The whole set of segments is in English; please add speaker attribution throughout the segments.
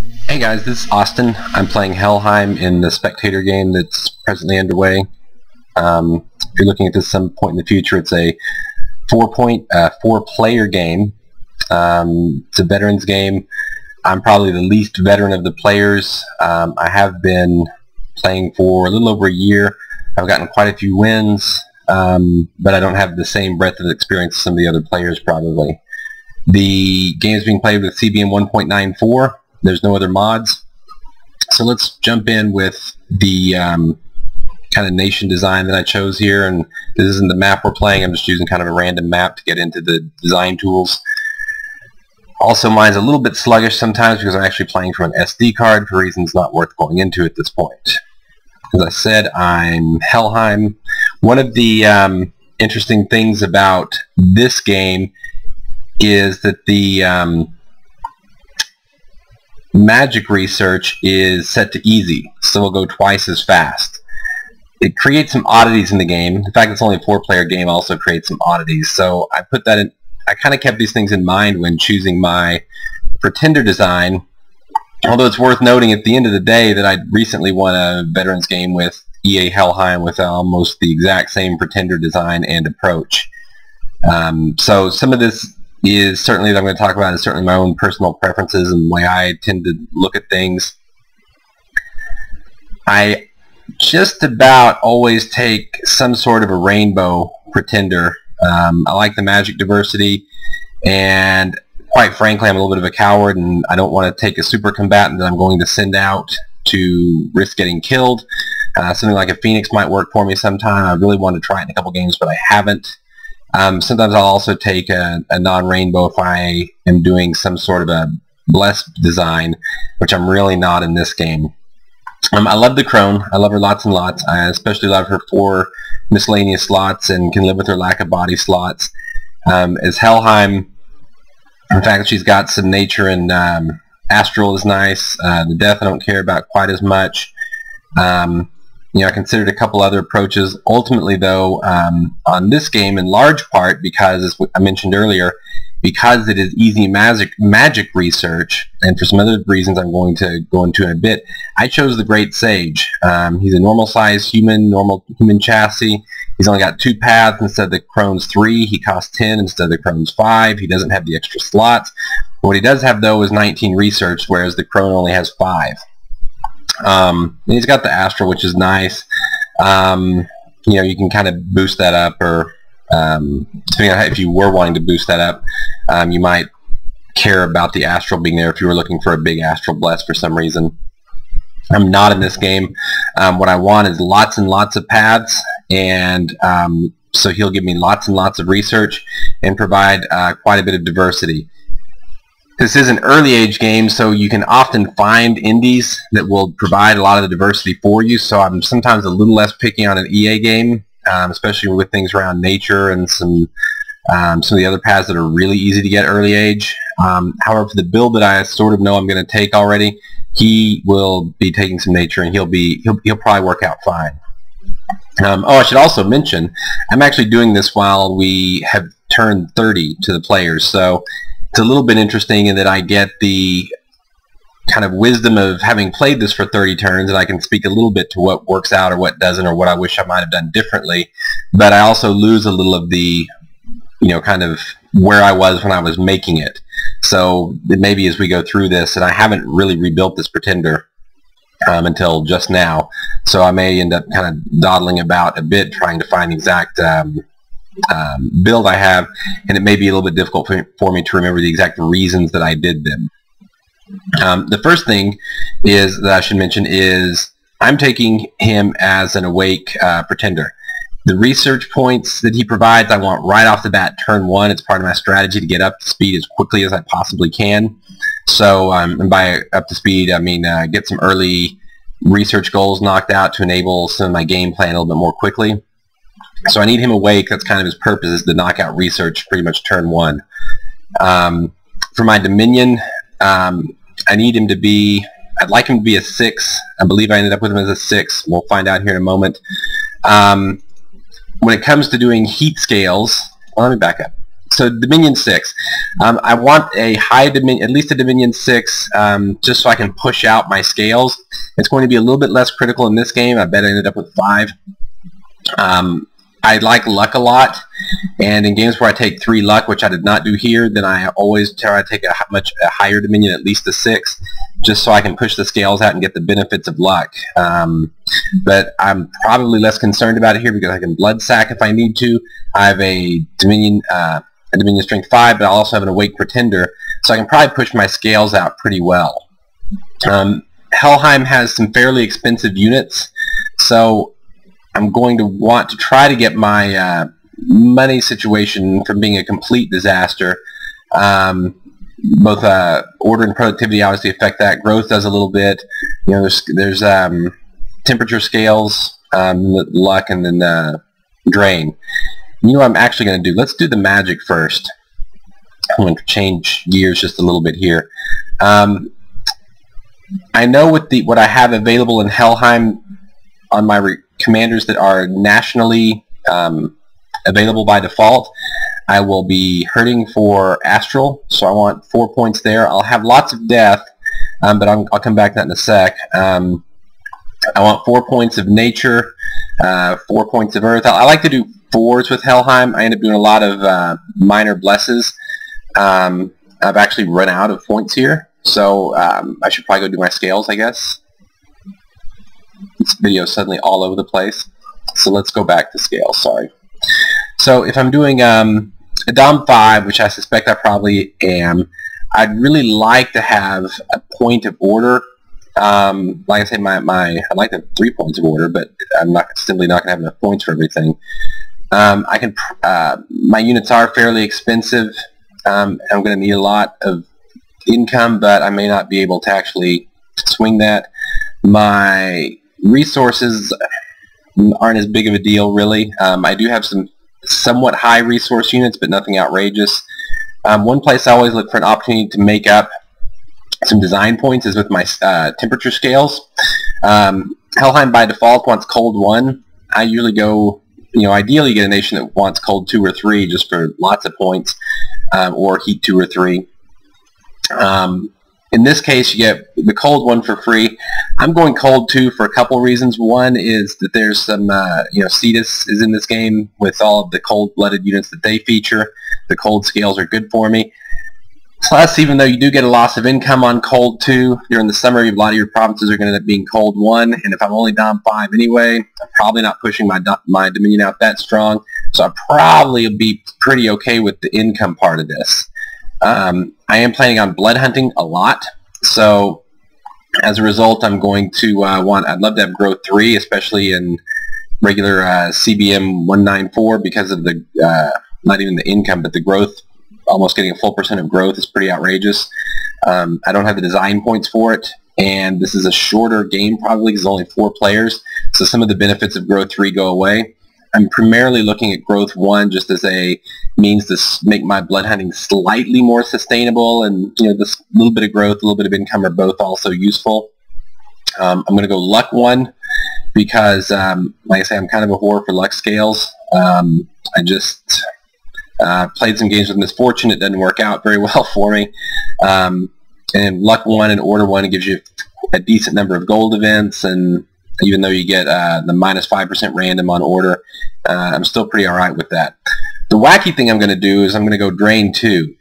Speaker 1: Hey guys, this is Austin. I'm playing Helheim in the spectator game that's presently underway. Um, if you're looking at this some point in the future, it's a four-point, uh, four-player game. Um, it's a veterans game. I'm probably the least veteran of the players. Um, I have been playing for a little over a year. I've gotten quite a few wins, um, but I don't have the same breadth of experience as some of the other players probably. The game is being played with CBM 1.94. There's no other mods. So let's jump in with the um, kind of nation design that I chose here. And this isn't the map we're playing. I'm just using kind of a random map to get into the design tools. Also, mine's a little bit sluggish sometimes because I'm actually playing from an SD card for reasons not worth going into at this point. As I said, I'm Helheim. One of the um, interesting things about this game is that the um, magic research is set to easy, so it'll go twice as fast. It creates some oddities in the game. The fact it's only a four-player game also creates some oddities. So I put that in. I kind of kept these things in mind when choosing my pretender design. Although it's worth noting at the end of the day that I recently won a veterans game with EA Helheim with almost the exact same pretender design and approach. Um, so some of this is certainly that I'm going to talk about is certainly my own personal preferences and the way I tend to look at things. I just about always take some sort of a rainbow pretender. Um, I like the magic diversity and quite frankly I'm a little bit of a coward and I don't want to take a super combatant that I'm going to send out to risk getting killed. Uh, something like a Phoenix might work for me sometime. I really want to try it in a couple games but I haven't. Um, sometimes I'll also take a, a non-rainbow if I am doing some sort of a blessed design, which I'm really not in this game. Um, I love the crone. I love her lots and lots. I especially love her four miscellaneous slots and can live with her lack of body slots. Um, as Helheim, in fact, she's got some nature and um, astral is nice. Uh, the death I don't care about quite as much. Um, you know, I considered a couple other approaches. Ultimately, though, um, on this game, in large part because, as I mentioned earlier, because it is easy magic magic research, and for some other reasons I'm going to go into in a bit, I chose the Great Sage. Um, he's a normal-sized human, normal human chassis. He's only got two paths instead of the Crone's three. He costs 10 instead of the Crone's five. He doesn't have the extra slots. What he does have, though, is 19 research, whereas the Crone only has five. Um, he's got the Astral, which is nice. Um, you know, you can kind of boost that up, or um, depending on if you were wanting to boost that up, um, you might care about the Astral being there if you were looking for a big Astral Bless for some reason. I'm not in this game. Um, what I want is lots and lots of paths, and um, so he'll give me lots and lots of research and provide uh, quite a bit of diversity. This is an early age game, so you can often find indies that will provide a lot of the diversity for you. So I'm sometimes a little less picky on an EA game, um, especially with things around nature and some um, some of the other paths that are really easy to get early age. Um, however, for the build that I sort of know I'm going to take already, he will be taking some nature, and he'll be he'll he'll probably work out fine. Um, oh, I should also mention, I'm actually doing this while we have turned 30 to the players. So it's a little bit interesting in that I get the kind of wisdom of having played this for 30 turns and I can speak a little bit to what works out or what doesn't or what I wish I might have done differently. But I also lose a little of the, you know, kind of where I was when I was making it. So maybe as we go through this, and I haven't really rebuilt this Pretender um, until just now, so I may end up kind of dawdling about a bit trying to find exact um, um, build I have, and it may be a little bit difficult for, for me to remember the exact reasons that I did them. Um, the first thing is that I should mention is I'm taking him as an awake uh, pretender. The research points that he provides I want right off the bat turn one. It's part of my strategy to get up to speed as quickly as I possibly can. So um, and by up to speed I mean uh, get some early research goals knocked out to enable some of my game plan a little bit more quickly. So I need him awake. That's kind of his purpose is to knock out research pretty much turn one. Um, for my Dominion, um, I need him to be, I'd like him to be a 6. I believe I ended up with him as a 6. We'll find out here in a moment. Um, when it comes to doing heat scales, well, let me back up. so Dominion 6. Um, I want a high Dominion, at least a Dominion 6, um, just so I can push out my scales. It's going to be a little bit less critical in this game. I bet I ended up with 5. Um, I like luck a lot, and in games where I take three luck, which I did not do here, then I always try to take a much a higher dominion, at least a six, just so I can push the scales out and get the benefits of luck. Um, but I'm probably less concerned about it here because I can blood sack if I need to. I have a dominion uh, a dominion strength five, but I also have an awake pretender, so I can probably push my scales out pretty well. Um, Helheim has some fairly expensive units, so I'm going to want to try to get my uh, money situation from being a complete disaster. Um, both uh, order and productivity obviously affect that. Growth does a little bit. You know, there's, there's um, temperature scales, um, luck, and then uh, drain. You know what I'm actually going to do? Let's do the magic first. I'm going to change gears just a little bit here. Um, I know with the what I have available in Helheim on my commanders that are nationally um, available by default. I will be hurting for Astral, so I want four points there. I'll have lots of death, um, but i will come back to that in a sec. Um, I want four points of nature, uh, four points of earth. I, I, like to do fours with Helheim. I end up doing a lot of uh, minor blesses. Um, I've actually run out of points here, so um, I should probably go do my scales, I guess. Video suddenly all over the place. So let's go back to scale, sorry. So if I'm doing um, a Dom 5, which I suspect I probably am, I'd really like to have a point of order. Um, like I said, my, my, I'd like to have three points of order, but I'm not simply not going to have enough points for everything. Um, I can, uh, my units are fairly expensive. Um, I'm going to need a lot of income, but I may not be able to actually swing that. My resources aren't as big of a deal, really. Um, I do have some somewhat high resource units, but nothing outrageous. Um, one place I always look for an opportunity to make up some design points is with my uh, temperature scales. Um, Helheim by default wants cold 1. I usually go, you know, ideally get a nation that wants cold 2 or 3 just for lots of points, um, or heat 2 or 3. Um, in this case, you get the cold one for free. I'm going cold too for a couple reasons. One is that there's some, uh, you know, C'tis is in this game with all of the cold-blooded units that they feature. The cold scales are good for me. Plus, even though you do get a loss of income on cold 2, during the summer, a lot of your provinces are going to end up being cold 1, and if I'm only down 5 anyway, I'm probably not pushing my, my Dominion out that strong, so I probably will be pretty okay with the income part of this. Um, I am planning on blood hunting a lot, so as a result, I'm going to uh, want, I'd love to have growth 3, especially in regular uh, CBM 194 because of the, uh, not even the income, but the growth, almost getting a full percent of growth is pretty outrageous. Um, I don't have the design points for it, and this is a shorter game probably because only four players, so some of the benefits of growth 3 go away. I'm primarily looking at growth one just as a means to make my blood hunting slightly more sustainable, and you know, this little bit of growth, a little bit of income are both also useful. Um, I'm going to go luck one because, um, like I say, I'm kind of a whore for luck scales. Um, I just uh, played some games with misfortune; it doesn't work out very well for me. Um, and luck one and order one gives you a decent number of gold events and even though you get uh, the minus 5% random on order. Uh, I'm still pretty alright with that. The wacky thing I'm going to do is I'm going to go drain 2.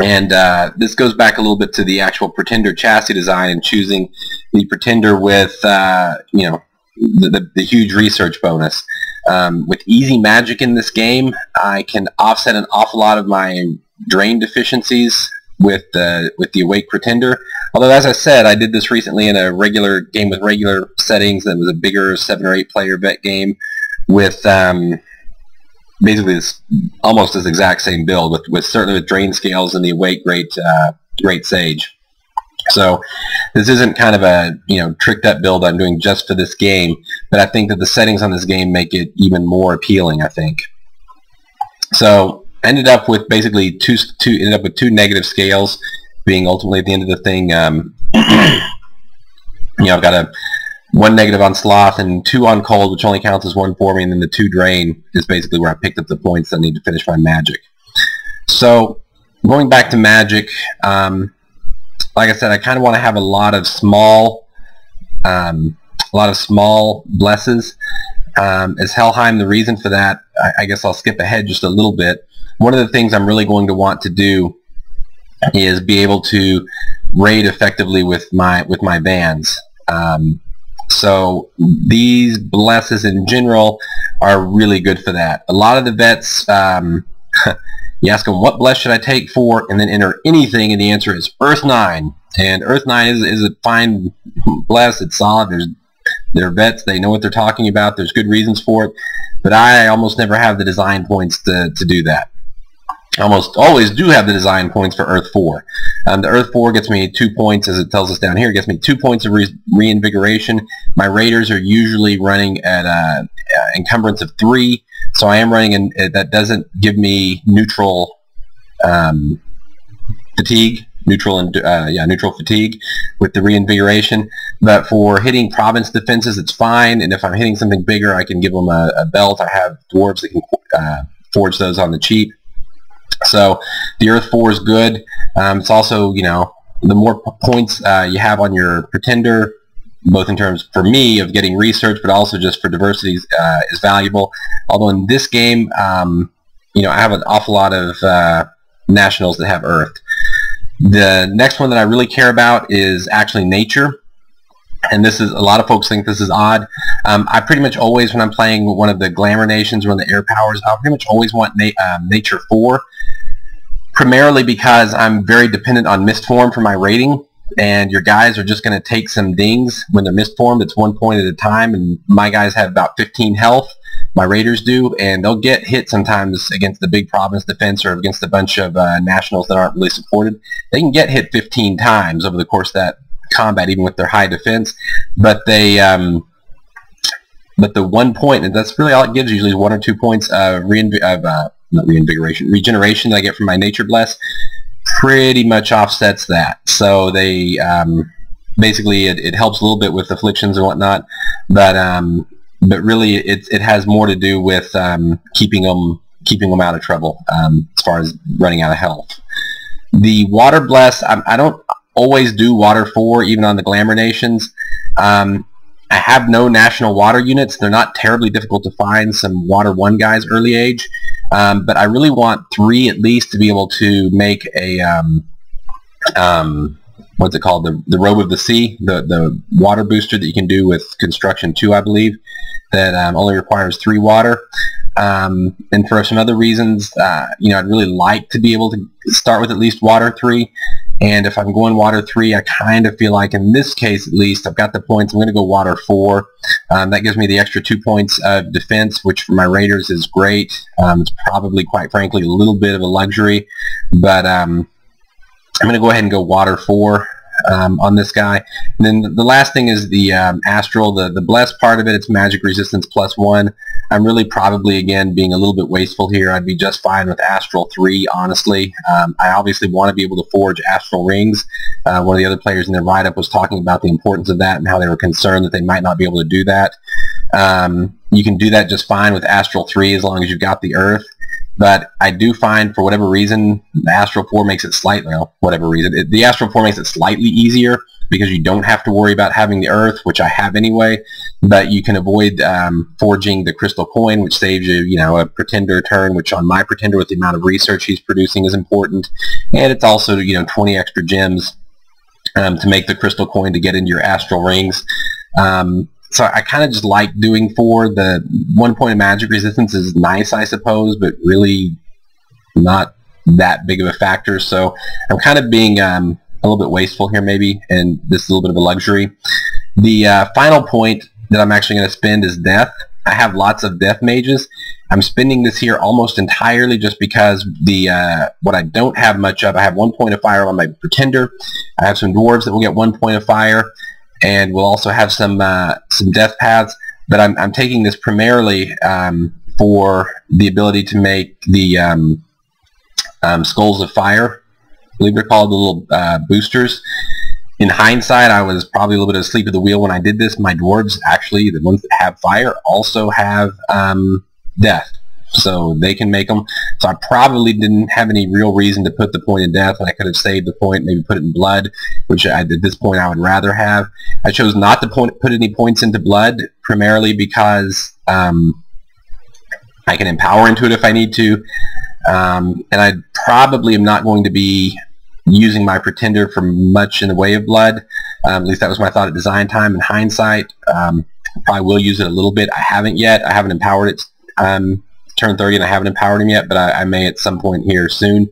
Speaker 1: And uh, this goes back a little bit to the actual Pretender chassis design and choosing the Pretender with, uh, you know, the, the, the, huge research bonus. Um, with easy magic in this game, I can offset an awful lot of my drain deficiencies with the with the Awake Pretender. Although, as I said, I did this recently in a regular game with regular settings that was a bigger seven or eight player bet game with um, basically this almost this exact same build with, with certainly with drain scales and the Awake Great uh, Great Sage. So this isn't kind of a you know tricked up build I'm doing just for this game, but I think that the settings on this game make it even more appealing. I think. So ended up with basically two, two ended up with two negative scales being ultimately at the end of the thing. Um, you know, I've got a one negative on sloth and two on cold, which only counts as one for me, and then the two drain is basically where I picked up the points I need to finish my magic. So going back to Magic, um, like I said, I kind of want to have a lot of small, um, a lot of small blesses. Um, is Helheim the reason for that? I, I guess I'll skip ahead just a little bit. One of the things I'm really going to want to do is be able to raid effectively with my with my bands. Um, so these blesses in general are really good for that. A lot of the vets, um, you ask them what bless should I take for, and then enter anything, and the answer is Earth 9. And Earth 9 is, is a fine bless. It's solid. There's they're vets. They know what they're talking about. There's good reasons for it. But I almost never have the design points to, to do that almost always do have the design points for Earth 4. Um, the Earth 4 gets me two points, as it tells us down here. It gets me two points of re reinvigoration. My Raiders are usually running at uh, uh, encumbrance of three, so I am running, and uh, that doesn't give me neutral um, fatigue, neutral and uh, yeah, neutral fatigue with the reinvigoration. But for hitting province defenses, it's fine. And if I'm hitting something bigger, I can give them a, a belt. I have dwarves that can uh, forge those on the cheap. So the Earth 4 is good. Um, it's also, you know, the more points uh, you have on your pretender, both in terms, for me, of getting research, but also just for diversity uh, is valuable. Although in this game, um, you know, I have an awful lot of uh, nationals that have Earth. The next one that I really care about is actually nature. And this is, a lot of folks think this is odd. Um, I pretty much always, when I'm playing one of the glamour nations, one of the air powers, I pretty much always want na um, nature 4 primarily because I'm very dependent on Mist Form for my rating, and your guys are just going to take some dings when they're Mist Formed. It's one point at a time, and my guys have about 15 health. My Raiders do, and they'll get hit sometimes against the big province defense or against a bunch of uh, nationals that aren't really supported. They can get hit 15 times over the course of that combat, even with their high defense. But they, um, but the one point, and that's really all it gives. Usually, is one or two points of, reinv- of uh, not reinvigoration, regeneration that I get from my nature bless pretty much offsets that. So they um, basically it, it, helps a little bit with afflictions and whatnot, but um, but really it it has more to do with um, keeping them keeping them out of trouble um, as far as running out of health. The water bless I, I don't always do water four even on the glamour nations. Um, I have no national water units. They're not terribly difficult to find. Some water one guys early age. Um, but I really want three at least to be able to make a um, um, what's it called the the robe of the sea the the water booster that you can do with construction two I believe that um, only requires three water um, and for some other reasons uh, you know I'd really like to be able to start with at least water three and if I'm going water 3, I kind of feel like in this case at least, I've got the points. I'm going to go water 4. Um, that gives me the extra 2 points of defense, which for my Raiders is great. Um, it's probably, quite frankly, a little bit of a luxury. But um, I'm going to go ahead and go water 4 um, on this guy. And then the last thing is the um, Astral, the, the blessed part of it, it's magic resistance plus one. I'm really probably, again, being a little bit wasteful here. I'd be just fine with Astral 3, honestly. Um, I obviously want to be able to forge Astral rings. Uh, one of the other players in their write-up was talking about the importance of that and how they were concerned that they might not be able to do that. Um, you can do that just fine with Astral 3 as long as you've got the Earth. But I do find, for whatever reason, the Astral 4 makes it slightly, well, whatever reason, it, the Astral 4 makes it slightly easier because you don't have to worry about having the Earth, which I have anyway, but you can avoid um, forging the Crystal Coin, which saves you, you know, a Pretender turn, which on my Pretender with the amount of research he's producing is important. And it's also, you know, 20 extra gems um, to make the Crystal Coin to get into your Astral Rings. Um, so I kind of just like doing four. The one point of magic resistance is nice, I suppose, but really not that big of a factor. So I'm kind of being um, a little bit wasteful here maybe, and this is a little bit of a luxury. The uh, final point that I'm actually going to spend is death. I have lots of death mages. I'm spending this here almost entirely just because the uh, what I don't have much of, I have one point of fire on my pretender. I have some dwarves that will get one point of fire and we'll also have some uh, some death paths. But I'm, I'm taking this primarily um, for the ability to make the um, um, skulls of fire. I believe they're called the little uh, boosters. In hindsight, I was probably a little bit asleep at the wheel when I did this. My dwarves, actually, the ones that have fire, also have um, death. So they can make them. So I probably didn't have any real reason to put the point in death, and I could have saved the point, maybe put it in blood, which I, at this point I would rather have. I chose not to point, put any points into blood, primarily because um, I can empower into it if I need to, um, and I probably am not going to be using my pretender for much in the way of blood. Um, at least that was my thought at design time. In hindsight, um, probably will use it a little bit. I haven't yet. I haven't empowered it um, turn 30 and I haven't empowered him yet, but I, I may at some point here soon.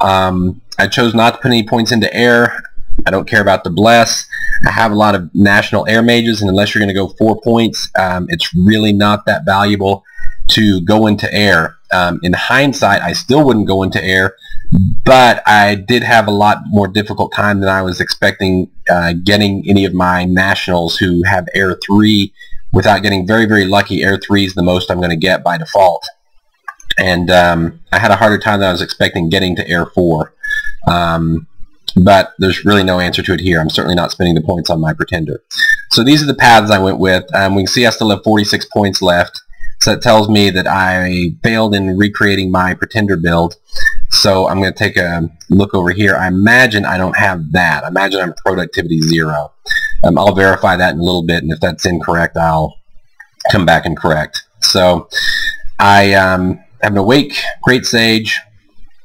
Speaker 1: Um, I chose not to put any points into air. I don't care about the bless. I have a lot of national air mages, and unless you're going to go four points, um, it's really not that valuable to go into air. Um, in hindsight, I still wouldn't go into air, but I did have a lot more difficult time than I was expecting uh, getting any of my nationals who have air 3 without getting very, very lucky. Air 3 is the most I'm going to get by default. And um, I had a harder time than I was expecting getting to Air 4. Um, but there's really no answer to it here. I'm certainly not spending the points on my Pretender. So these are the paths I went with. Um, we can see I still have 46 points left. That tells me that I failed in recreating my Pretender build. So I'm going to take a look over here. I imagine I don't have that. I imagine I'm productivity zero. Um, I'll verify that in a little bit, and if that's incorrect, I'll come back and correct. So I um, have an Awake, Great Sage.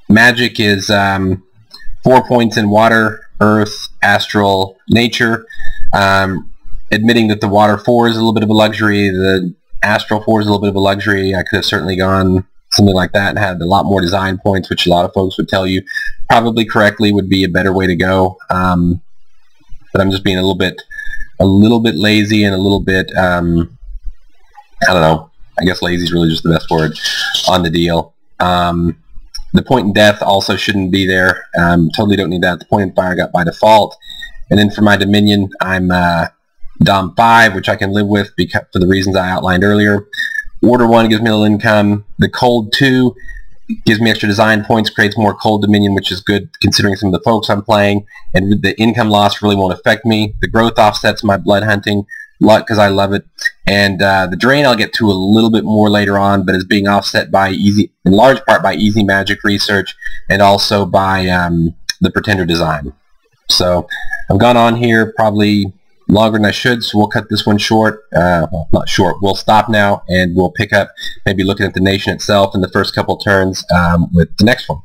Speaker 1: Magic is um, four points in Water, Earth, Astral, Nature. Um, admitting that the Water 4 is a little bit of a luxury, the Astral 4 is a little bit of a luxury. I could have certainly gone something like that and had a lot more design points, which a lot of folks would tell you probably correctly would be a better way to go. Um, but I'm just being a little bit a little bit lazy and a little bit um, I don't know. I guess lazy is really just the best word on the deal. Um, the point in death also shouldn't be there. Um, totally don't need that. The point in fire got by default. And then for my Dominion, I'm uh, Dom 5, which I can live with because, for the reasons I outlined earlier. Order 1 gives me a little income. The Cold 2 gives me extra design points, creates more cold dominion, which is good considering some of the folks I'm playing, and the income loss really won't affect me. The growth offsets my blood hunting luck because I love it, and uh, the drain I'll get to a little bit more later on, but is being offset by easy, in large part by easy magic research, and also by um, the pretender design. So I've gone on here probably longer than I should, so we'll cut this one short. Uh, well, not short. We'll stop now, and we'll pick up maybe looking at the nation itself in the first couple turns um, with the next one.